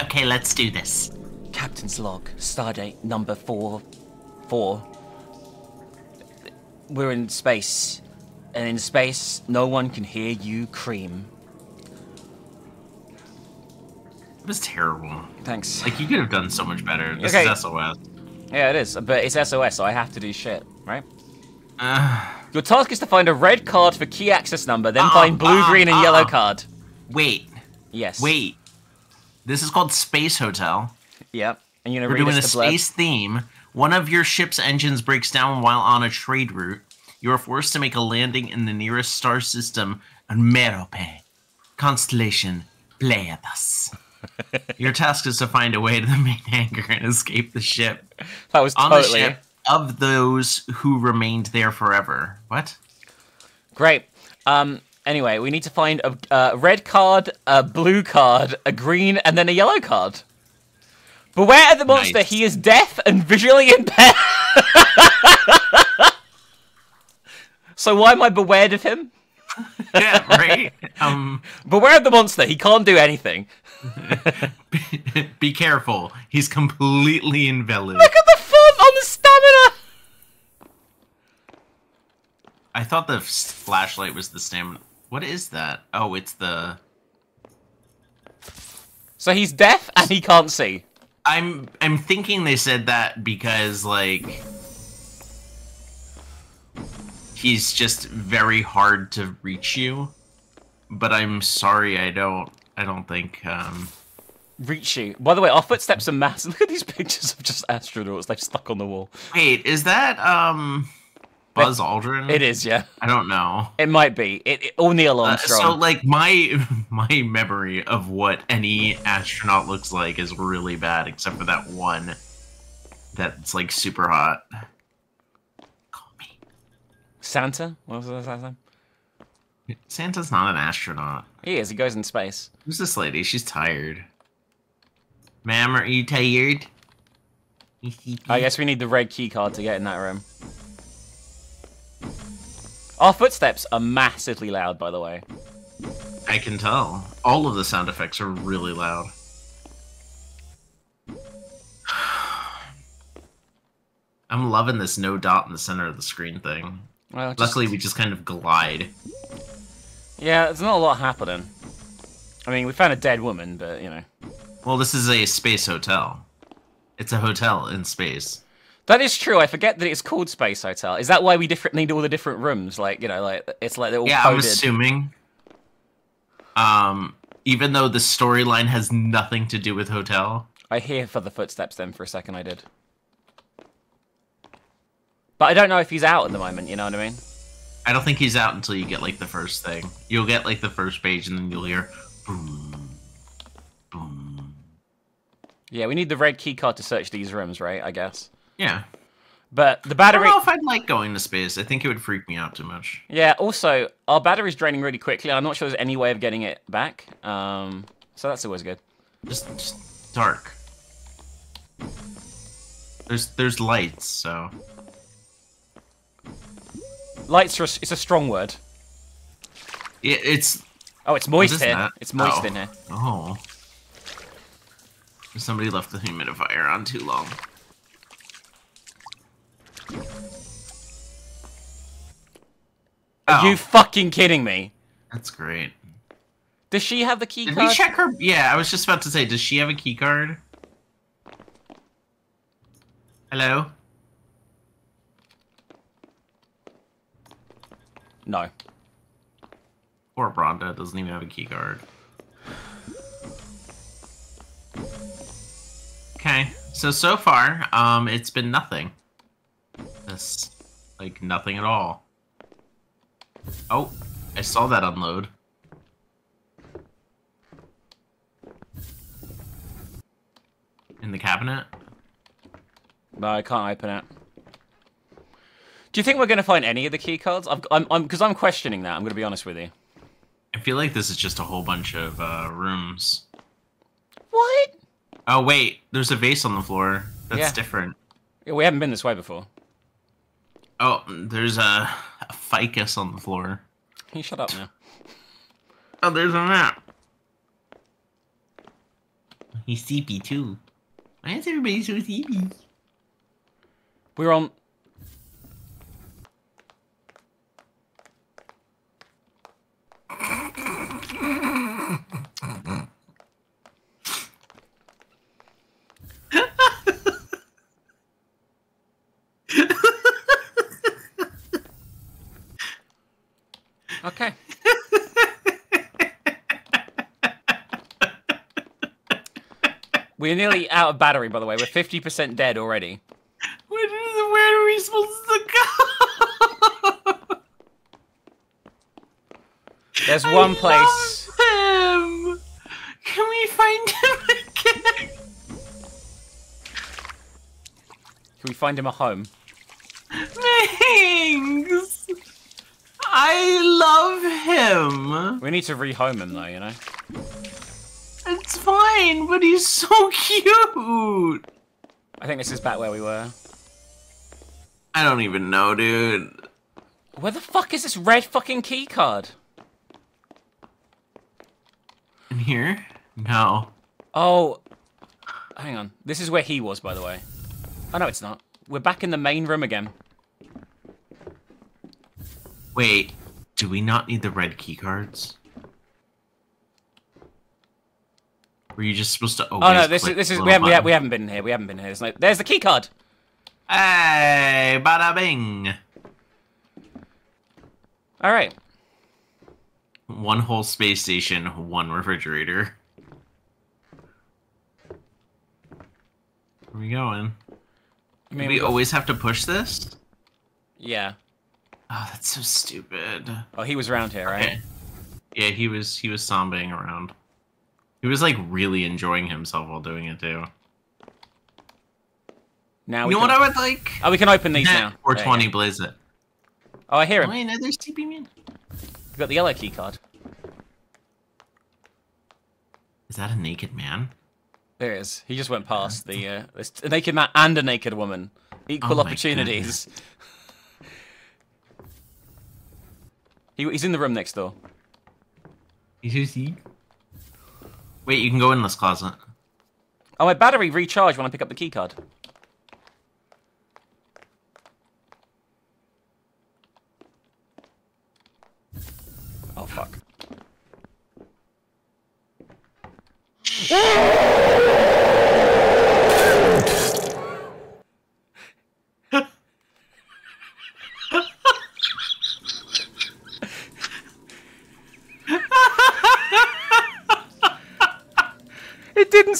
Okay, let's do this. Captain's log, stardate number four, four. We're in space, and in space, no one can hear you cream. It was terrible. Thanks. Like, you could have done so much better. This Okay. is SOS. yeah, it is, but it's SOS, so I have to do shit, right? Uh, Your task is to find a red card for key access number, then Uh-uh, find uh, blue, uh-uh, green, and yellow uh-uh. card. wait, Yes. wait. This is called Space Hotel. Yep. And you're gonna We're doing a the blurb? space theme. One of your ship's engines breaks down while on a trade route. You are forced to make a landing in the nearest star system on Merope, constellation Pleiades. your task is to find a way to the main hangar and escape the ship. That was On totally the ship of those who remained there forever. What? great. Um. Anyway, we need to find a, a red card, a blue card, a green, and then a yellow card. Beware of the monster. Nice. He is deaf and visually impaired. so why am I beware of him? Yeah, right? um, Beware of the monster. He can't do anything. be careful. He's completely invalid. Look at the font on the stamina. I thought the flashlight was the stamina. What is that? Oh, it's the. So he's deaf and he can't see. I'm I'm thinking they said that because like he's just very hard to reach you. But I'm sorry, I don't I don't think um Reach you. By the way, our footsteps are massive. Look at these pictures of just astronauts. They've stuck on the wall. Wait, is that um Buzz Aldrin? It is, yeah. I don't know. It might be. It, it or Neil Uh, so like my my memory of what any astronaut looks like is really bad except for that one that's like super hot. Call me. Santa? What was that name? Santa's not an astronaut. He is. He goes in space. Who's this lady? She's tired. Ma'am, are you tired? I guess we need the red key card to get in that room. Our footsteps are massively loud, by the way. I can tell. All of the sound effects are really loud. I'm loving this no dot in the center of the screen thing. Well, just- Luckily, we just kind of glide. yeah, there's not a lot happening. I mean, we found a dead woman, but you know, Well, this is a space hotel. It's a hotel in space. That is true. I forget that it's called Space Hotel. Is that why we different need all the different rooms? Like, you know, like it's like they're all Yeah, I'm assuming. Um, even though the storyline has nothing to do with hotel. I hear for the footsteps then for a second I did. But I don't know if he's out at the moment, you know what I mean? I don't think he's out until you get like the first thing. You'll get like the first page, and then you'll hear boom, boom. Yeah, we need the red key card to search these rooms, right? I guess. Yeah. But the battery. I don't know if I'd like going to space. I think it would freak me out too much. Yeah, also our battery's draining really quickly. I'm not sure there's any way of getting it back. Um so that's always good. Just, just dark. There's there's lights, so Lights are a, it's a strong word. it, it's Oh, it's moist here. that? It's moist Oh. in here. oh. Somebody left the humidifier on too long. Are Oh, you fucking kidding me? that's great. Does she have the key Did card? we check her? Yeah, I was just about to say, does she have a key card? Hello? No. Poor Bronda doesn't even have a key card. Okay, so so far, um, it's been nothing. This, like, nothing at all. Oh, I saw that unload. In the cabinet? No, I can't open it. Do you think we're going to find any of the key cards? I've, I'm, I'm, because I'm questioning that. I'm going to be honest with you. I feel like this is just a whole bunch of uh, rooms. What? Oh wait, there's a vase on the floor. That's Yeah. different. Yeah, we haven't been this way before. Oh, there's a, a ficus on the floor. Can you shut up now? Oh, there's a map. He's sleepy too. Why is everybody so sleepy? We're on. We're nearly out of battery, by the way. We're 50% dead already. Where, is, where are we supposed to go? There's one I place. love him. Can we find him again? Can we find him a home? Thanks. I love him. We need to rehome him, though, you know? It's fine, but he's so cute. I think this is back where we were. I don't even know, dude. Where the fuck is this red fucking key card? In here? No. Oh, hang on. This is where he was, by the way. Oh, no, it's not. We're back in the main room again. Wait, do we not need the red key cards? Were you just supposed to always Oh no, this is this is we haven't we, little ha- we haven't been here. We haven't been here. There's, no, there's the key card. Hey, bada bing. All right. One whole space station, one refrigerator. Where are we going? I Do mean, we we always have to push this? yeah. Oh, that's so stupid. Oh, he was around here, right? Okay. Yeah, he was he was zombieing around. He was like really enjoying himself while doing it too. Now You we know can... what I would like? Oh, we can open these now. You twenty go. blaze it. Oh, I hear him. Oh, another sleepy man. We got the yellow key card. Is that a naked man? There he is. He just went past the uh, this naked man and a naked woman. Equal Oh opportunities. He, he's in the room next door. You see? Wait, you can go in this closet. Oh, my battery recharged when I pick up the key card. Oh fuck.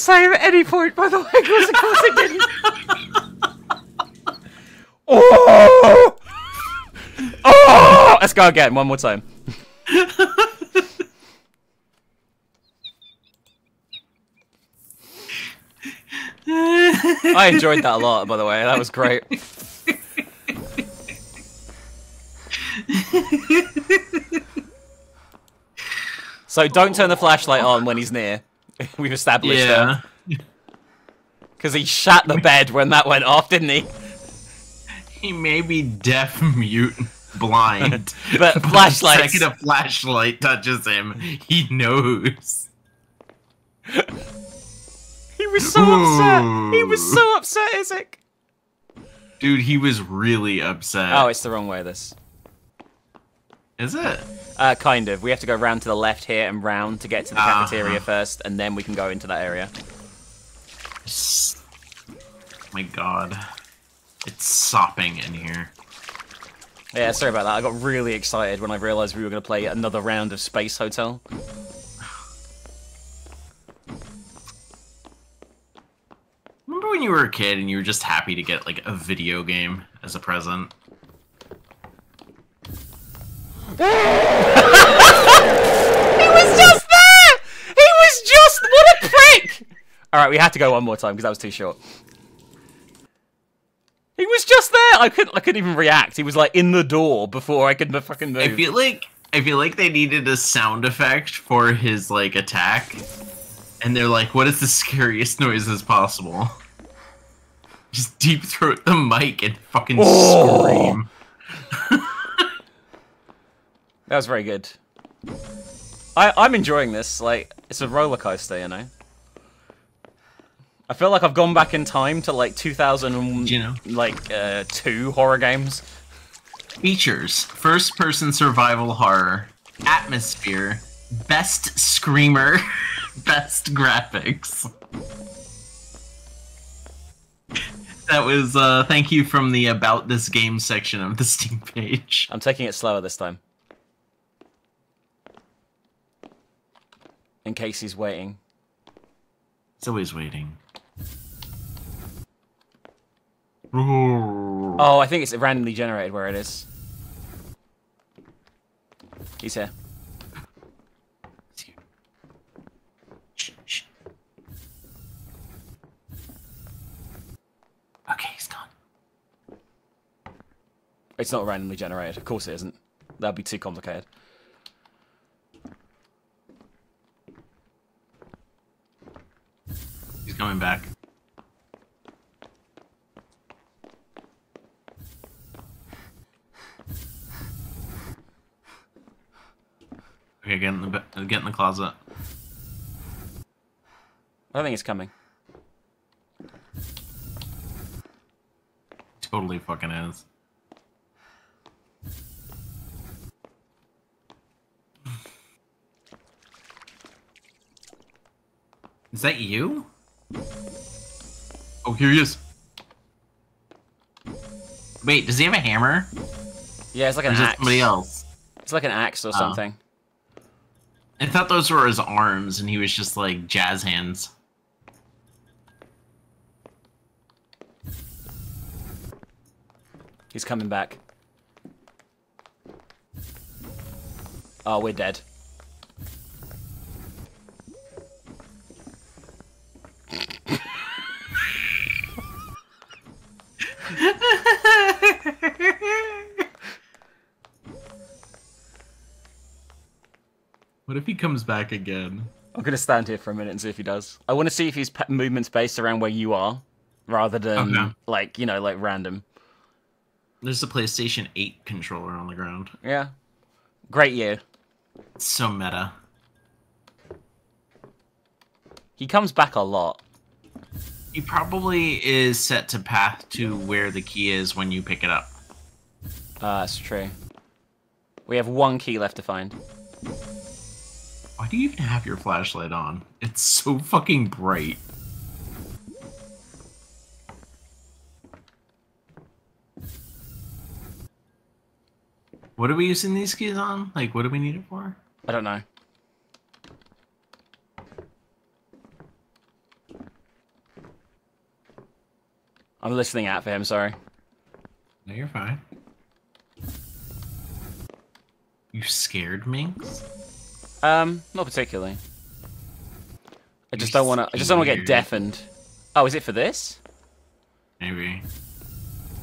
It didn't save at any point, by the way, because of course it didn't. oh! Oh! Let's go again, one more time. I enjoyed that a lot, by the way. That was great. so don't turn the flashlight on when he's near. We've established that. Because he shat the bed when that went off, didn't he? He may be deaf, mute, blind. But the flashlights. second a flashlight touches him, he knows. He was so upset. He was so upset, Isaac. Dude, he was really upset. Oh, it's the wrong way. This. Is it? Uh, kind of. We have to go round to the left here and round to get to the Uh-huh. cafeteria first, and then we can go into that area. S- My god. It's sopping in here. Yeah, sorry about that. I got really excited when I realised we were going to play another round of Space Hotel. Remember when you were a kid and you were just happy to get like a video game as a present? He was just there! He was just. What a prick! Alright, we had to go one more time because that was too short. He was just there! I couldn't, I couldn't even react. He was like in the door before I could fucking move. I feel like I feel like they needed a sound effect for his like attack. And they're like, what is the scariest noises possible? Just deep throat the mic and fucking Oh. scream. That was very good. I I'm enjoying this. Like it's a roller coaster, you know. I feel like I've gone back in time to like 2000, You know. like uh, two horror games. Features first person survival horror, atmosphere, best screamer, best graphics. That was uh thank you from the about this game section of the Steam page. I'm taking it slower this time. In case he's waiting. It's always waiting. Ooh. Oh, I think it's randomly generated where it is. He's here. Shh, shh. Okay, he's gone. It's not randomly generated. Of course it isn't. That'd be too complicated. He's coming back. Okay, get in the get in the closet. I think it's coming. Totally fucking is. Is that you? Oh, here he is. Wait, does he have a hammer? Yeah, it's like an is axe. somebody else? It's like an axe or Oh. something. I thought those were his arms, and he was just like jazz hands. He's coming back. Oh, we're dead. What if he comes back again? I'm gonna stand here for a minute and see if he does. I want to see if his pa- movement's based around where you are, rather than Okay. like you know like random. There's a PlayStation 8 controller on the ground. Yeah. Great year. It's so meta. He comes back a lot. He probably is set to path to where the key is when you pick it up. Uh, that's true. We have one key left to find. Why do you even have your flashlight on? It's so fucking bright. What are we using these keys on? Like, what do we need it for? I don't know. I'm listening out for him, sorry. No, you're fine. You scared Minx? Um, not particularly. I just don't want to. I just don't want to get deafened. Oh, is it for this? Maybe.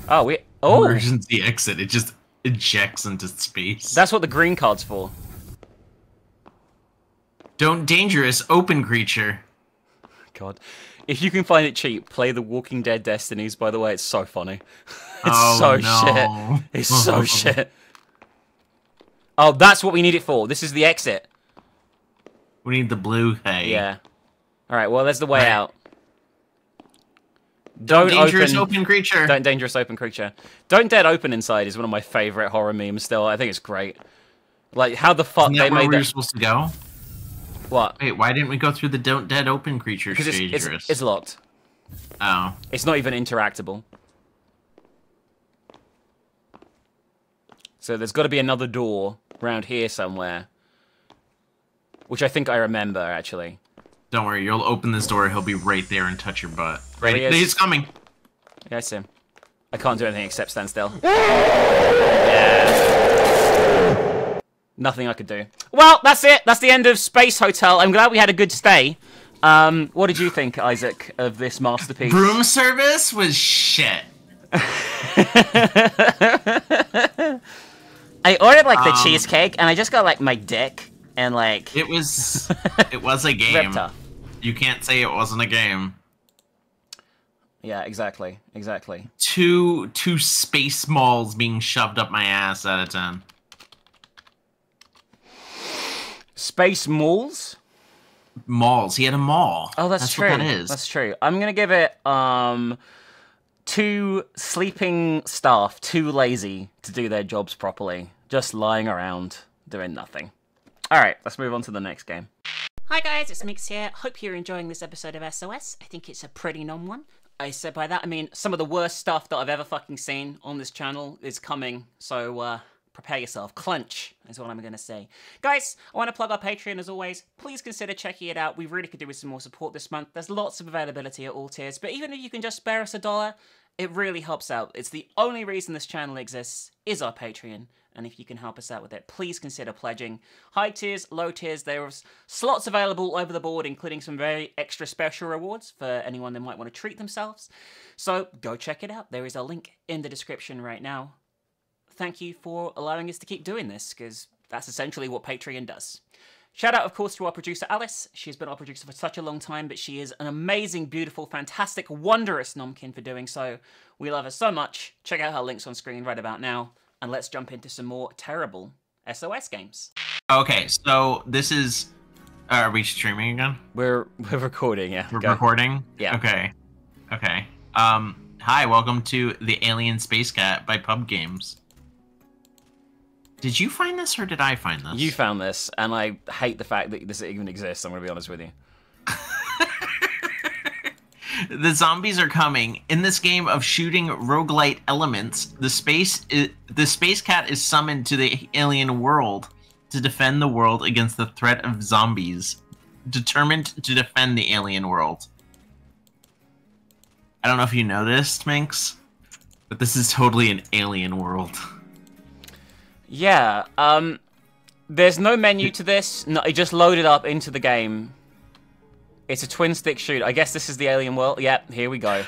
Oh, we. Oh, Emergency exit. It just ejects into space. that's what the green card's for. Don't dangerous open creature. God, if you can find it cheap, play the Walking Dead Destinies. By the way, it's so funny. It's Oh, so no. shit. It's so shit. Oh, that's what we need it for. This is the exit. We need the blue hay. Yeah. All right. Well, there's the way Right. out. Don't dangerous open. open creature. Don't dangerous open creature. Don't dead open inside is one of my favorite horror memes. Still, I think it's great. Like how the fuck Isn't they that where made we were that. supposed to go? What? Wait, why didn't we go through the don't dead open creature it's, dangerous? it's it's locked. oh, It's not even interactable. So there's got to be another door around here somewhere. Which I think I remember, actually. don't worry. You'll open this door. He'll be right there and touch your butt. Right, he he's coming. Yeah, I see him. I can't do anything except stand still. yeah. Nothing I could do. Well, that's it. That's the end of Space Hotel. I'm glad we had a good stay. Um, what did you think, Isaac, of this masterpiece? Room service was shit. I ordered like the Um, cheesecake, and I just got like my dick and like It was. it was a game. ripped. You can't say it wasn't a game. Yeah, exactly, exactly. Two two space malls being shoved up my ass out of ten. Space malls. Malls. He had a mall. Oh, that's, true. What that is. That's true. I'm gonna give it um two sleeping staff too lazy to do their jobs properly, just lying around doing nothing. All right, let's move on to the next game. Hi guys, it's Minx here. Hope you're enjoying this episode of SOS. I think it's a pretty non one. I said by that I mean some of the worst stuff that I've ever fucking seen on this channel is coming. So uh prepare yourself. Clench is what I'm going to say. Guys, I want to plug our Patreon as always. Please consider checking it out. We really could do with some more support this month. There's lots of availability at all tiers, but even if you can just spare us a dollar, it really helps out. It's the only reason this channel exists is our Patreon. And if you can help us out with it, please consider pledging. High tiers, low tiers, there's slots available over the board, including some very extra special rewards for anyone that might want to treat themselves. So go check it out. There is a link in the description right now thank you for allowing us to keep doing this, because that's essentially what Patreon does. Shout out, of course, to our producer Alice. She's been our producer for such a long time, but she is an amazing, beautiful, fantastic, wondrous nomkin for doing so. We love her so much. Check out her links on screen right about now, and let's jump into some more terrible SOS games. Okay, so this is. Uh, are we streaming again? We're we're recording, yeah. We're Go. recording. Yeah. Okay. Okay. Um. Hi, welcome to the Alien Space Cat by Pub Games. Did you find this or did I find this? You found this, and I hate the fact that this even exists. I'm gonna be honest with you. the zombies are coming. In this game of shooting roguelite elements, the space i the space cat is summoned to the alien world to defend the world against the threat of zombies, determined to defend the alien world. I don't know if you know this, Minx, but this is totally an alien world. Yeah, um, there's no menu to this. No, it just loaded up into the game. It's a twin stick shoot. I guess this is the alien world. Yep, here we go.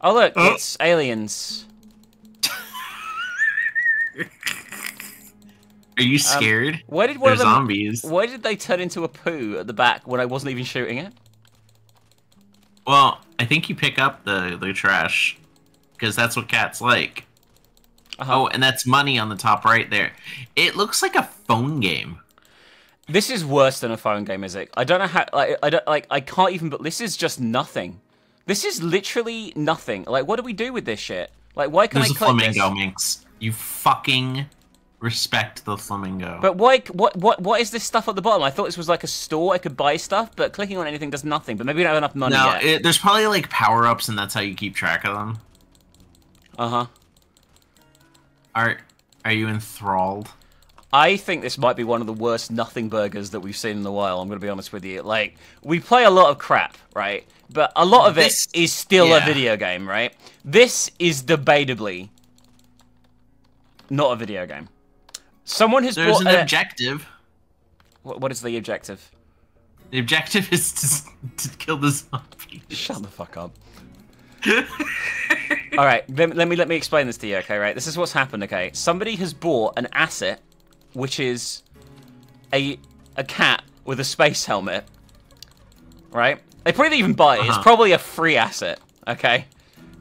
Oh look, Oh. it's aliens. Are you scared? Where did Um, one They're of them? zombies. Why did they turn into a poo at the back when I wasn't even shooting it? Well, I think you pick up the the trash because that's what cats like. Uh-huh. Oh, and that's money on the top right there. It looks like a phone game. This is worse than a phone game, is it? I don't know how. Like, I don't like. I can't even. But this is just nothing. This is literally nothing. Like, what do we do with this shit? Like, why can There's I a click flamingo, this? Minx. You fucking respect the flamingo. But why? What? What? What is this stuff at the bottom? I thought this was like a store. I could buy stuff, but clicking on anything does nothing. But maybe we don't have enough money no, yet. it, there's probably like power ups, and that's how you keep track of them. Uh huh. Are Are you enthralled? I think this might be one of the worst nothing burgers that we've seen in a while. I'm going to be honest with you. Like, we play a lot of crap, right? But a lot of This- it is still a video game, right? This is debatably not a video game. Someone has There's brought an a- objective. What- what is the objective? The objective is to, to kill the zombies. Shut the fuck up. All right, let, let me let me explain this to you. Okay, right. This is what's happened. Okay, somebody has bought an asset, which is a a cat with a space helmet. Right? They probably didn't even buy it. It's Uh-huh. probably a free asset. Okay.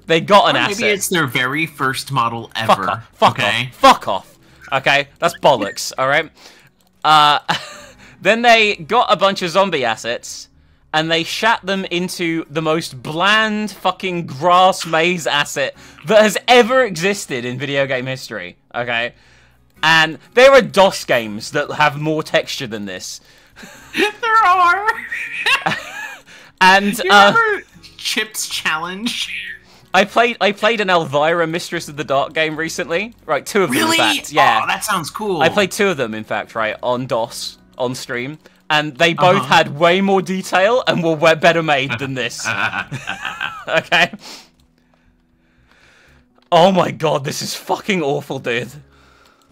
They got an Or asset. maybe it's their very first model ever. Fuck off. Fuck okay. off. Fuck off. Okay, that's bollocks. all right. Uh, then they got a bunch of zombie assets and they shat them into the most bland fucking grass maze asset that has ever existed in video game history. Okay. And there are DOS games that have more texture than this. there are. And you uh, remember Chip's challenge? I played I played an Elvira Mistress of the Dark game recently. Right, two of them Really? in fact. Yeah. Oh, that sounds cool. I played two of them, in fact, right, on DOS, on stream, and they both Uh-huh. had way more detail and were better made than this. okay? Oh my god, this is fucking awful, dude.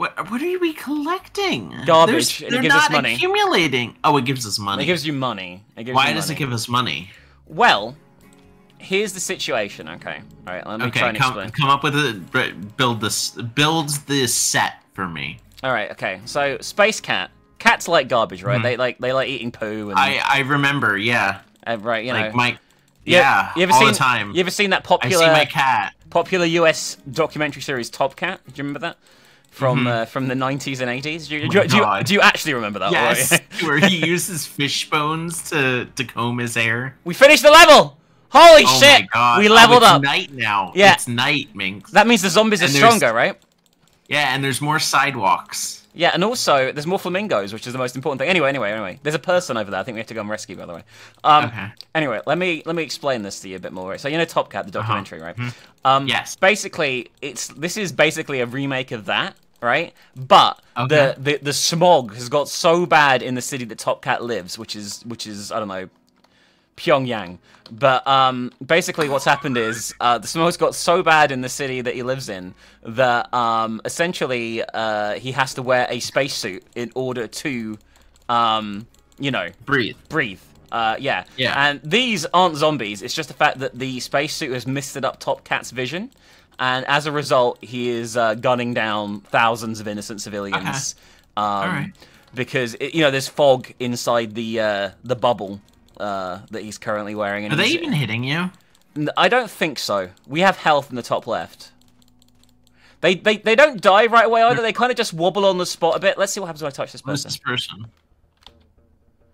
What, what are we collecting? Garbage, There's- they're gives us not money. accumulating. Oh, it gives us money. It gives you money. It gives Why you does it give us money? Well, here's the situation, okay? Alright, let me try Okay, and come, explain. come up with a build this build this set for me. Alright, okay. So, Space Cat. Cats like garbage, right? They like they like eating poo and. I I remember, yeah, uh, right, you know. like my Yeah, you ever all seen the time. You ever seen that popular? I popular see my cat. popular US documentary series Top Cat? Do you remember that? From Mhm. uh, from the 90s and 80s? Do you, Oh do, do, you, do you actually remember that? Yes, where he uses fish bones to to comb his hair. we finished the level! Holy oh shit! my god! We Oh, leveled it's up. Night now. Yeah. it's night, Minx. That means the zombies are And there's- stronger, right? Yeah, and there's more sidewalks. Yeah, and also there's more flamingos, which is the most important thing. Anyway, anyway, anyway. There's a person over there. I think we have to go and rescue, by the way. Um, Okay. Anyway, let me let me explain this to you a bit more. Right? So you know Top Cat, the documentary, right? Um, Yes. Basically, it's this is basically a remake of that, right? But Okay. the, the the smog has got so bad in the city that Top Cat lives, which is which is I don't know, Pyongyang. But um, basically, what's happened is uh, the smoke's got so bad in the city that he lives in that um, essentially uh, he has to wear a spacesuit in order to, um, you know, Breathe. breathe. Uh, yeah. Yeah. And these aren't zombies. It's just the fact that the spacesuit has misted up Top Cat's vision, and as a result, he is uh, gunning down thousands of innocent civilians. Um, Alright. Because it, you know there's fog inside the uh, the bubble uh, that he's currently wearing. And Are they even hitting you? I don't think so. We have health in the top left. They they, they don't die right away either. They kind of just wobble on the spot a bit. Let's see what happens when I touch this person. this person?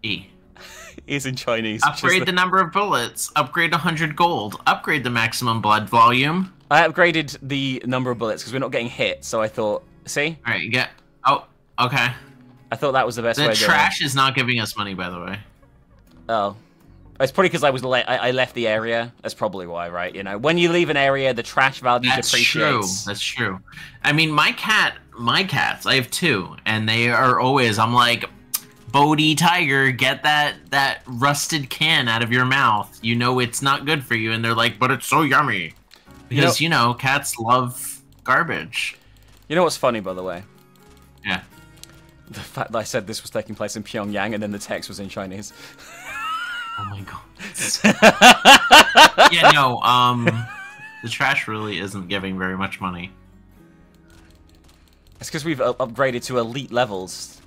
E. Is in Chinese. Upgrade the- the number of bullets. Upgrade 100 gold. Upgrade the maximum blood volume. I upgraded the number of bullets because we're not getting hit. So I thought, see, All right, you get. Oh, okay. I thought that was the best way. The doing it. trash is not giving us money, by the way. Oh, it's probably because I was le- I, I left the area. That's probably why, right? You know, when you leave an area, the trash value That's true. That's true. I mean, my cat, my cats, I have two, and they are always. I'm like, Bodie Tiger, get that that rusted can out of your mouth. You know it's not good for you, and they're like, but it's so yummy. Because you know, cats love garbage. You know what's funny, by the way? Yeah. The fact that I said this was taking place in Pyongyang and then the text was in Chinese. Oh my god. yeah, no. Um, the trash really isn't giving very much money. It's because we've uh, upgraded to elite levels.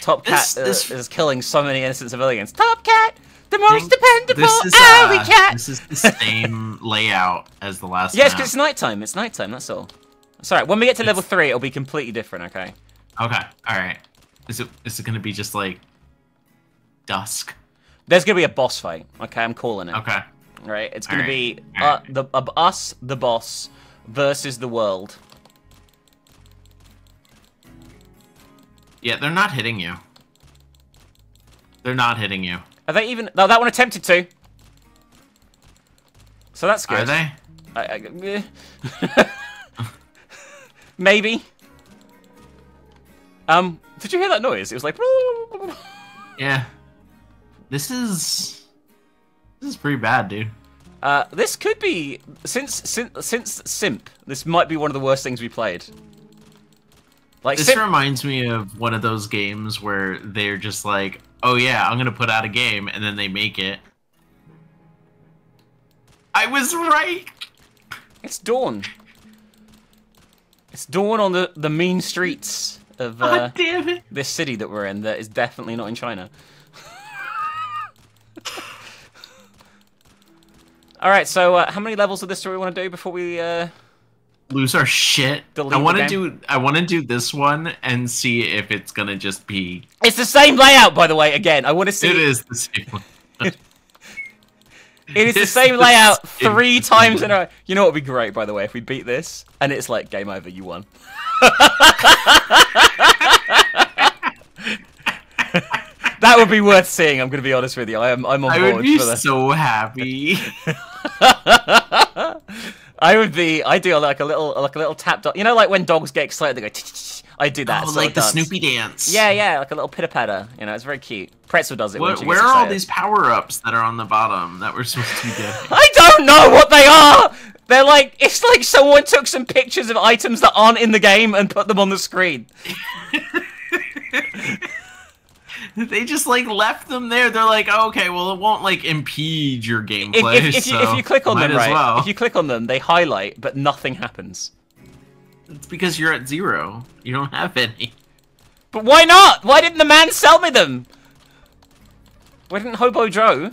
Top Cat This- uh, this- is killing so many innocent civilians. Top Cat, the most dependable This is alley uh, cat. this is the same layout as the last. Yes, map. because it's nighttime. It's nighttime. That's all. Sorry. When we get to level three, it'll be completely different. Okay. Okay, all right. Is it is it gonna be just like dusk? There's gonna be a boss fight. Okay, I'm calling it. Okay. Right. It's gonna be uh, the uh, us, the boss, versus the world. Yeah, they're not hitting you. They're not hitting you. Are they even? No, that one attempted to. So that's good. Are they? I, I. Maybe. Um, did you hear that noise? It was like. Yeah. This is this is pretty bad, dude. Uh, this could be since since since Simp. This might be one of the worst things we played. Like This Simp, reminds me of one of those games where they're just like, "Oh yeah, I'm gonna put out a game," and then they make it. I was right. it's dawn. It's dawn on the the mean streets of uh, God damn it! this city that we're in. That is definitely not in China. All right, so uh, how many levels of this do we want to do before we? Uh... Lose our shit. I want to do. I want to do this one and see if it's gonna just be. It's the same layout, by the way. Again, I want to see. It is the same one. It is the same the layout same three times in a row. You know what would be great, by the way, if we beat this and it's like game over, you won. that would be worth seeing. I'm going to be honest with you. I am. I'm on I board would be for that. so happy. I would be. I do like a little, like a little tap dog. You know, like when dogs get excited, they go. I do that. Oh, like the. Snoopy dance. Yeah, yeah, like a little pitter patter. You know, it's very cute. Pretzel does it. Where, where are all these power ups that are on the bottom that we're supposed to be getting? I don't know what they are. They're like it's like someone took some pictures of items that aren't in the game and put them on the screen. they just like left them there. They're like, oh, okay, well, it won't like impede your If, gameplay. if, if, you, if so you click on them, right? well. If you click on them, they highlight, but nothing happens. It's because you're at zero. You don't have any. But why not? Why didn't the man sell me them? Why didn't Hobo Joe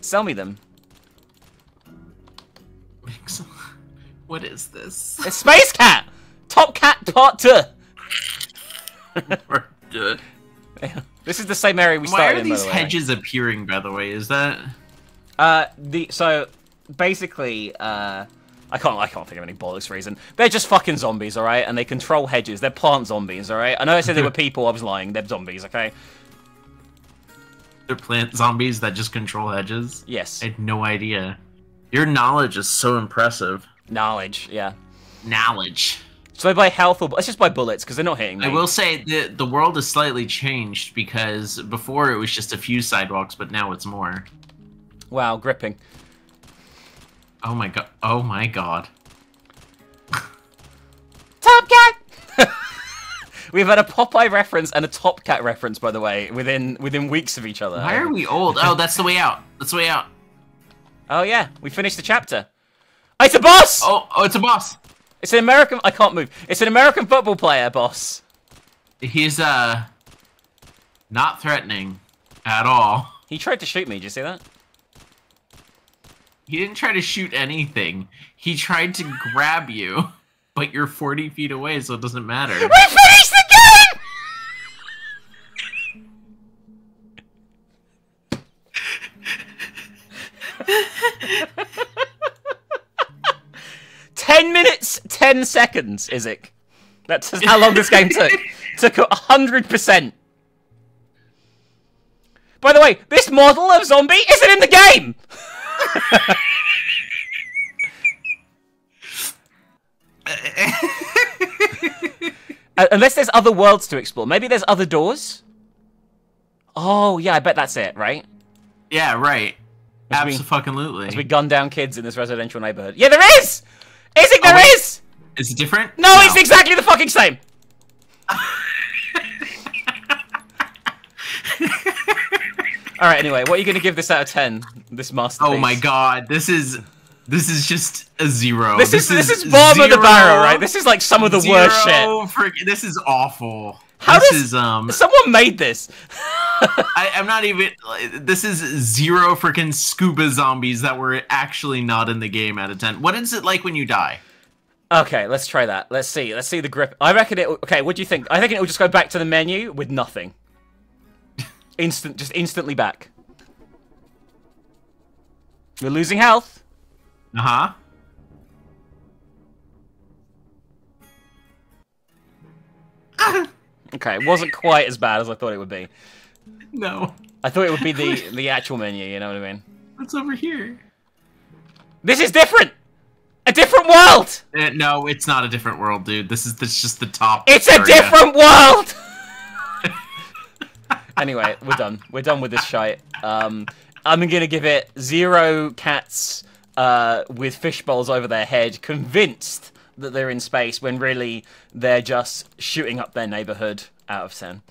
Sell me them. What is this? It's Space Cat! Top Cat Part 2! this is the same area we Why started are in, these the way. hedges appearing? By the way, is that? Uh, the so basically, uh, I can't I can't think of any bollocks reason. They're just fucking zombies, all right, and they control hedges. They're plant zombies, all right. I know I said they were people. I was lying. They're zombies, okay? They're plant zombies that just control hedges. Yes. I had no idea. Your knowledge is so impressive. Knowledge, yeah. Knowledge. So I buy health or let's just buy bullets because they're not hitting me. I will say the the world has slightly changed because before it was just a few sidewalks, but now it's more. Wow, gripping. Oh my god! Oh my god! Top Cat. We've had a Popeye reference and a Top Cat reference, by the way, within within weeks of each other. Why are we old? Oh, that's the way out. That's the way out. Oh yeah, we finished the chapter. Oh, it's a boss. Oh, oh, it's a boss. It's an American. I can't move. It's an American football player, boss. He's uh not threatening at all. He tried to shoot me. Did you see that? He didn't try to shoot anything. He tried to grab you, but you're 40 feet away, so it doesn't matter. We finished the 10 seconds, Isaac. That's how long this game took. took 100%. By the way, this model of zombie isn't in the game! uh, unless there's other worlds to explore. Maybe there's other doors? Oh, yeah, I bet that's it, right? Yeah, right. Absolutely. As we gun down kids in this residential neighborhood. Yeah, there is! Isaac, there oh, is! Is it different? No, it's exactly the fucking same. All right. Anyway, what are you going to give this out of ten? This masterpiece. Oh my god, this is this is just a zero. This, is this is bottom of the barrel, right? This is like some of the worst shit. for- this is awful. How this does- is um Someone made this. I, I'm not even this is zero freaking scuba zombies that were actually not in the game out of ten. What is it like when you die? Okay, let's try that. Let's see. Let's see the grip. I reckon it. Okay, what do you think? I think it will just go back to the menu with nothing. Instant, just instantly back. We're losing health. Uh-huh. Okay, it wasn't quite as bad as I thought it would be. No. I thought it would be the the actual menu. You know what I mean? What's over here? This is different. A different world. Uh, no, it's not a different world, dude. This is this just the top. It's a different world. anyway, we're done. We're done with this shite. Um, I'm gonna give it zero cats uh, with fish bowls over their head, convinced that they're in space when really they're just shooting up their neighborhood out of ten.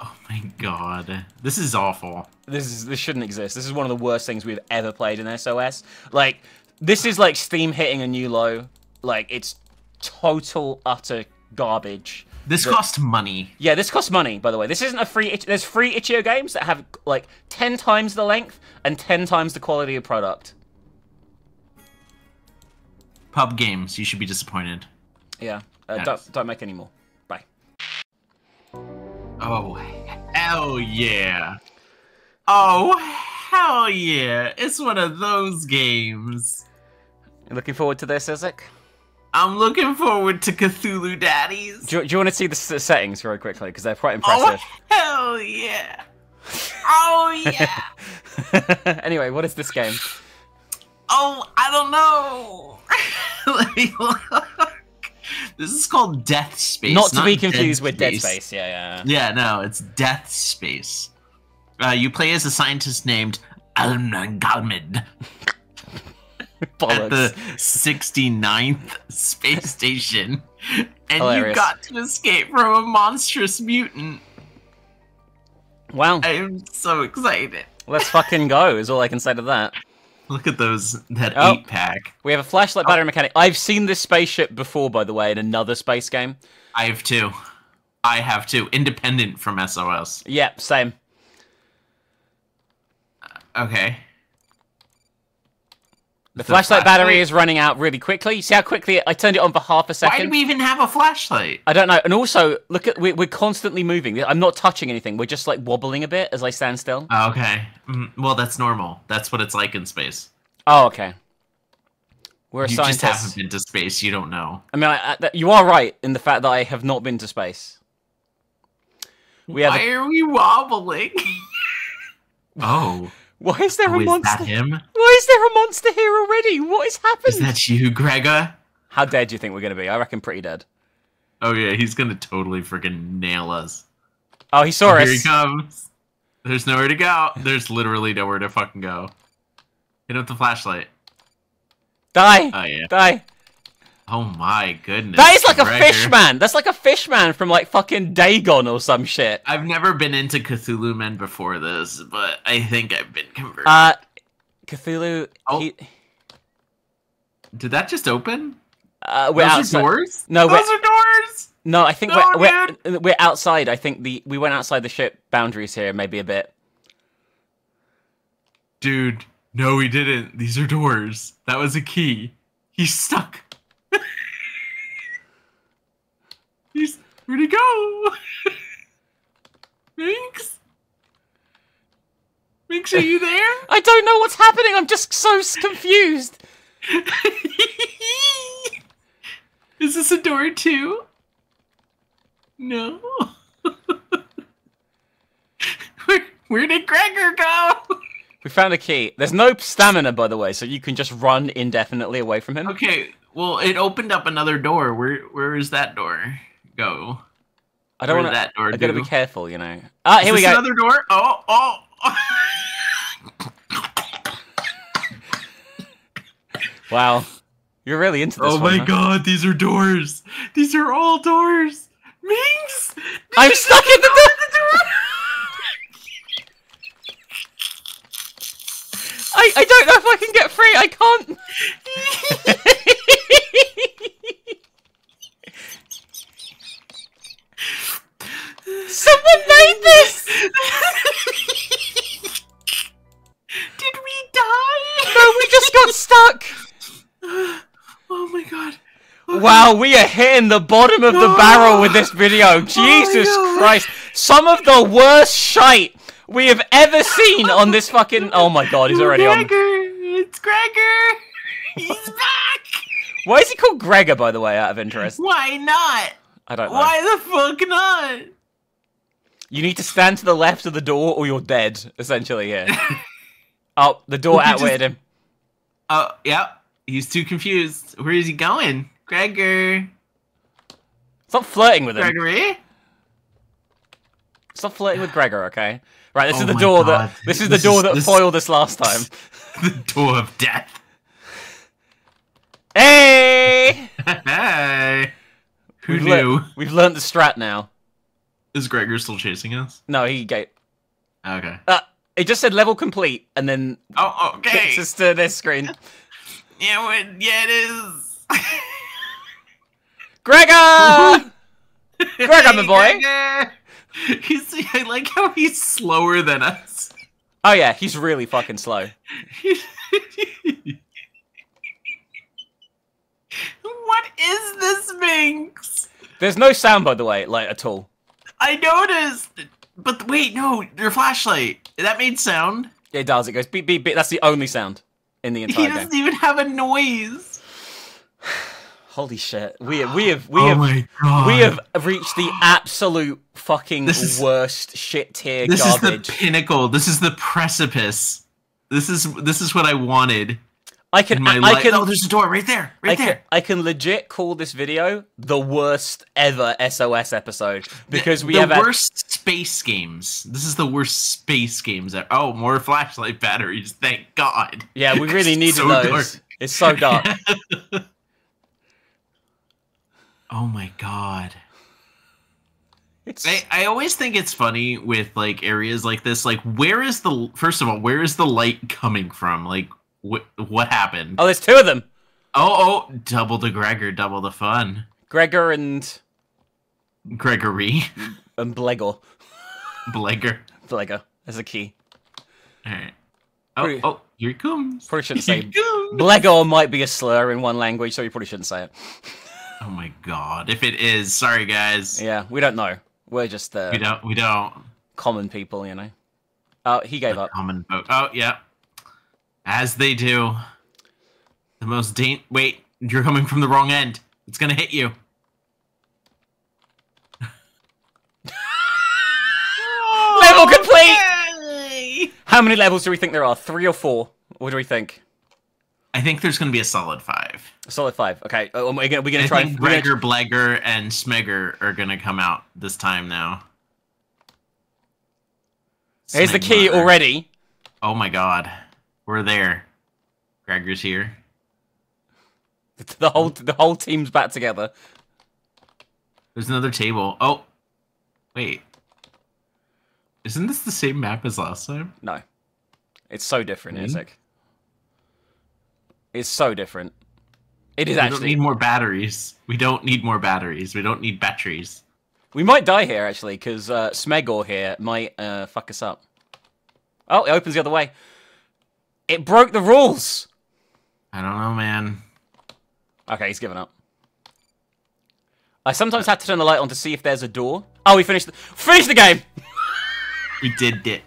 Oh my god. This is awful. This is this shouldn't exist. This is one of the worst things we've ever played in SOS. Like this is like Steam hitting a new low. Like it's total utter garbage. This The- cost money. Yeah, this costs money, by the way. This isn't a free. There's free itch.io games that have like ten times the length and ten times the quality of product. Pub games, you should be disappointed. Yeah, uh, don't don't make any more. Bye. Oh, hell yeah. Oh, hell yeah. It's one of those games. You looking forward to this, Isaac? I'm looking forward to Cthulhu Daddies. Do, you- do you want to see the settings very quickly because they're quite impressive. Oh, impressive? hell yeah. Oh, yeah. anyway, what is this game? oh, I don't know. Let me look. This is called Death Space. Not to be Dead confused with Dead Space. Yeah, yeah. Yeah, no, it's Death Space. Uh, you play as a scientist named Alman Galmid at the 69th space station, and you got to escape from a monstrous mutant. Wow. I am so excited. Let's fucking go. Is all I can say to that. Look at those that Oh. eight pack. We have a flashlight battery mechanic. I've seen this spaceship before, by the way, in another space game. I have two. I have two, independent from SOS. Yep, same. Okay. The flashlight battery is running out really quickly. See how quickly I turned it on for half a second? Why do we even have a flashlight? I don't know. And also, look at we're, we're constantly moving. I'm not touching anything. We're just like wobbling a bit as I stand still. Oh, okay. Mm, Well, that's normal. That's what it's like in space. Oh, okay. We're a You just haven't been to space. You don't know. I mean, I, I, you are right in the fact that I have not been to space. We have. Why are we wobbling? oh, Why is there oh a is monster? that him? Why is there a monster here already? What has happened? Is that you, Gregor? How dead do you think we're gonna be? I reckon pretty dead. Oh yeah, he's gonna totally freaking nail us. Oh, he saw Here us. he comes. There's nowhere to go. There's literally nowhere to fucking go. Hit him with the flashlight. Die! Oh yeah. Die! Oh my goodness. That is like a Gregor. fish man. That's like a fish man from like fucking Dagon or some shit. I've never been into Cthulhu Men before this, but I think I've been converted. Uh, Cthulhu. Oh. He, Did that just open? uh, we're Those outside. doors? No, Those we're- are doors! No, I think No, we're, we're we're outside. I think the we went outside the ship boundaries here, maybe a bit. Dude, no, we didn't. These are doors. That was a key. He's stuck. He's where'd he go? Minx? Minx, are you there? I don't know what's happening. I'm just so confused. Is this a door too? No. where, where did Gregor go? We found a key. There's no stamina, by the way, so you can just run indefinitely away from him. Okay, well, it opened up another door. Where where is that door? Go. I don't want that door I gotta be careful, you know. Ah, here we go. Another door. Oh, oh. Wow, you're really into this. oh one, my huh? god, these are doors. These are all doors. Minx! I'm stuck in the door. I, I don't know if I can get free. I can't. Someone made this. Did we die? No, we just got stuck. Oh my god. Wow, we are hitting the bottom of the barrel with this video. Oh Jesus God. Christ. Some of the worst shite we have ever seen on this fucking. Oh my god, he's already on. Gregor! It's Gregor! He's back! Why is he called Gregor, by the way, out of interest? Why not? I don't know. Why the fuck not? You need to stand to the left of the door or you're dead, essentially, here. oh, the door You outwitted him. Oh, yeah. He's too confused. Where is he going? Gregor. Stop flirting with him. Gregory? Stop flirting with Gregor, okay? Right, this Oh is the door God. that this is This the door is- that this- foiled us last time. the door of death. hey! hey! Who We've knew? lear- we've learned the strat now. Is Gregor still chasing us? No, he gave. Okay. Uh, it just said level complete, and then Oh, okay. takes us to this screen. Yeah, what, yeah, it is. Gregor! Gregor, my boy. Gregor! He's, I like how he's slower than us. Oh yeah, he's really fucking slow. what is this Minx? There's no sound, by the way, like at all. I noticed. But wait, no, your flashlight. That made sound. It does. It goes beep beep beep. That's the only sound in the entire game. He doesn't game. even have a noise. Holy shit! We have we have we oh have we have reached the absolute fucking This is- worst shit tier This garbage. is the pinnacle. This is the precipice. This is this is what I wanted I can my I can oh, there's a door right there. I Right can, there. I can legit call this video the worst ever SOS episode because we the have worst space games. This is the worst space games. Ever. Oh, more flashlight batteries. Thank God. yeah we really needed so those. dark. It's so dark. Oh my God. I, I always think it's funny with like areas like this. Like, where is the first of all, where is the light coming from? Like, what what happened? oh, there's two of them. Oh, oh, double the Gregor, double the fun. Gregor and Gregory, and Blegor. Blegor. Blegor. There's a key. All right. Oh, Pretty- oh, here he comes. Probably shouldn't say. Blegor might be a slur in one language, so you probably shouldn't say it. Oh my god! If it is, sorry guys. Yeah, we don't know. We're just uh, We don't. We don't. common people, you know. Oh, he gave up. Common folk. Oh yeah. As they do. The most dan- Wait, you're coming from the wrong end. It's gonna hit you. Level complete! How many levels do we think there are? Three or four? What do we think? I think there's gonna be a solid five. A solid five. Okay. Uh, we're gonna, we're gonna I think we're gonna- Gregor, Blegger, and Smegger are gonna come out this time now. Here's the key already. Oh my god. We're there. Gregor's here. The whole the whole team's back together. There's another table. Oh. Wait. Isn't this the same map as last time? No, it's so different, Hmm? Isaac. It's so different. It is actually We don't need more batteries. We don't need more batteries. We don't need batteries. We might die here actually, because uh, Smegor here might uh, fuck us up. Oh, it opens the other way. It broke the rules. I don't know, man. Okay, he's given up. I sometimes have to turn the light on to see if there's a door. Oh, we finished. The, finished the game. We did it.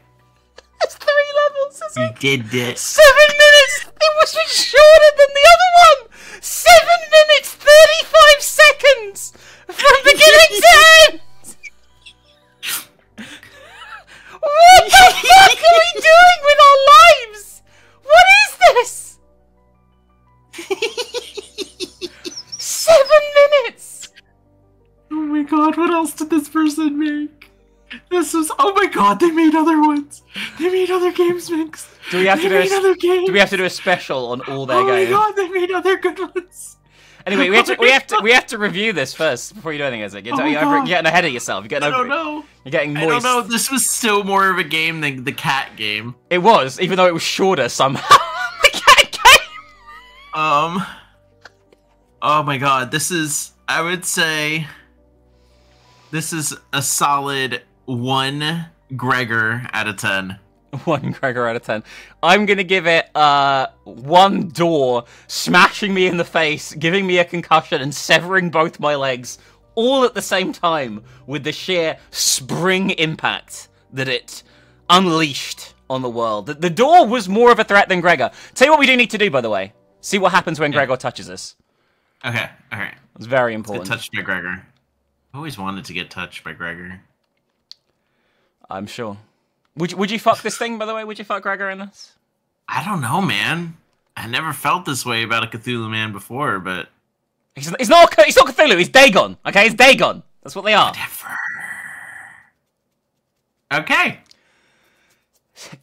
That's three levels. Is We it? did it. Seven minutes. It was shorter than the other one. Seven minutes thirty-five seconds from beginning to end. What the fuck are we doing else did this person make? This was. Oh my god, they made other ones. They made other games mix. Do we have they to do a other games. Do we have to do a special on all their games? Oh my god, they made other good ones. Anyway, we have to Oh we have to we have to review this first before you do anything, Isaac. You're, Oh you're, getting ahead of yourself. You're getting I don't know. You're getting I don't know. This was still more of a game than the cat game. It was, even though it was shorter somehow. the cat game. Um. Oh my god, this is. I would say. This is a solid one Gregor out of ten. One Gregor out of ten. I'm gonna give it uh one door smashing me in the face, giving me a concussion, and severing both my legs all at the same time with the sheer spring impact that it unleashed on the world. The, the door was more of a threat than Gregor. Tell you what we do need to do, by the way. See what happens when Gregor touches us. Okay, alright. It's very important. touched by Gregor. I always wanted to get touched by Gregor. I'm sure. Would you, would you fuck this thing, by the way? Would you fuck Gregor in this? I don't know, man. I never felt this way about a Cthulhu man before, but He's, he's not he's not Cthulhu. He's Dagon. Okay, he's Dagon. That's what they are. never. Okay.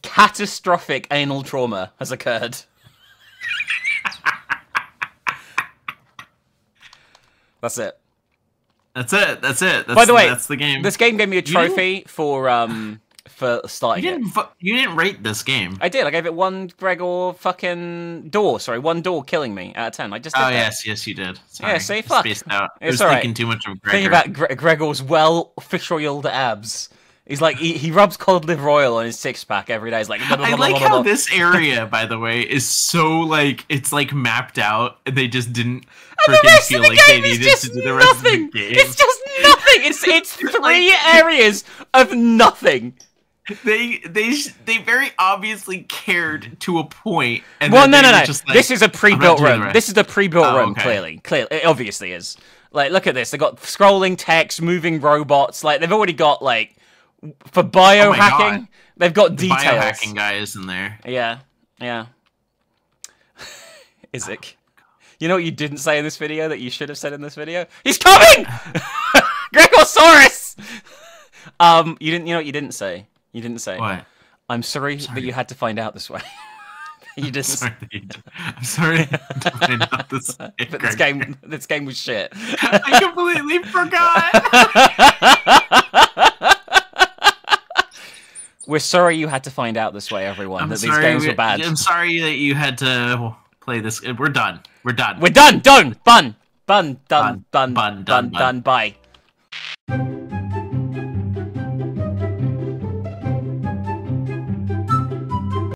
Catastrophic anal trauma has occurred. That's it. That's it. That's it. That's, By the way, that's the game. This game gave me a trophy for um for starting it. didn't. fu- You didn't rate this game. I did. I gave it one Gregor fucking door. Sorry, one door killing me out of ten. I just did Oh that. yes, yes, you did. Sorry. Yeah, see, fuck. Spaced out. I was thinking too much of Gregor. Think about Gre- Gregor's well oiled abs. He's like he, he rubs cod liver oil on his six pack every day. He's like, blah, blah, I like blah, how this area, by the way, is so like it's like mapped out, they just didn't And the freaking rest feel like they needed just to do the rest nothing. of the game. It's just nothing. It's it's three areas of nothing. They they they very obviously cared mm-hmm. to a point. And Well, no, no, no. Just like, this is a pre-built room. This is a pre-built Oh, room. okay. Clearly, clearly, it obviously is. Like, look at this. They got scrolling text, moving robots. Like, they've already got like for biohacking. God. they've got the details. biohacking guy is in there. Yeah, yeah. Isaac, you know what you didn't say in this video that you should have said in this video? He's coming, Gregosaurus. Um, you didn't. You know what you didn't say? You didn't say. What? I'm sorry, that you had to find out this way. you. Sorry, you- I'm sorry. to find out this, But this game, this game was shit. I completely forgot. We're sorry you had to find out this way, everyone. I'm that these sorry. games we- were bad. I'm sorry that you had to play this. We're done. We're done. We're done. Done. Bun. Bun. Done. Bun. Done. Bun. Done. Done. Bye.